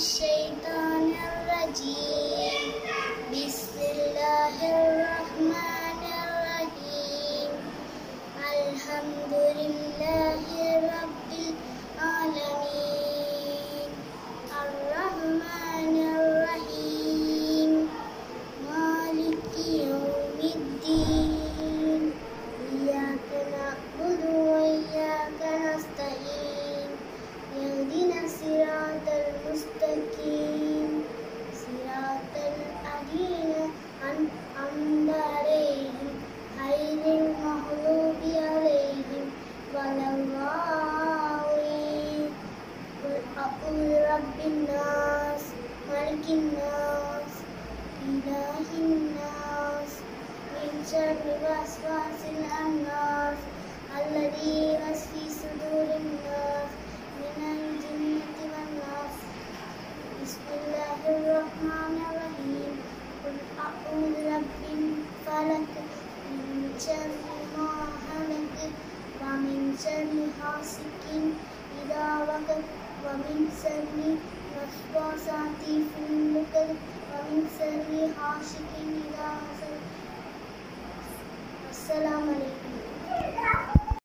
enchei رب الناس ملك الناس إله الناس من شر الوسواس الأناس الذي يوسوس في صدور الناس من الجنة والناس بسم الله الرحمن الرحيم قل أعوذ برب الفلق من شر ما خلق ومن شر حاسد إذا وقب شر حاسد إذا حسد السلام عليكم